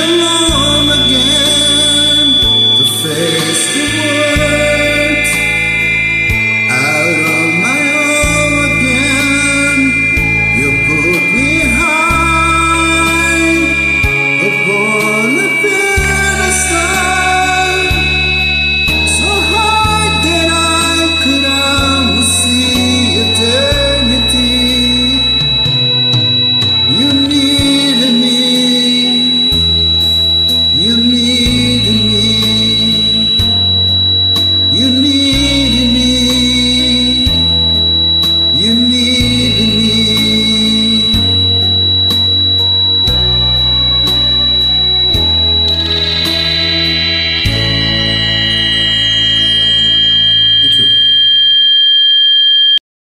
Oh.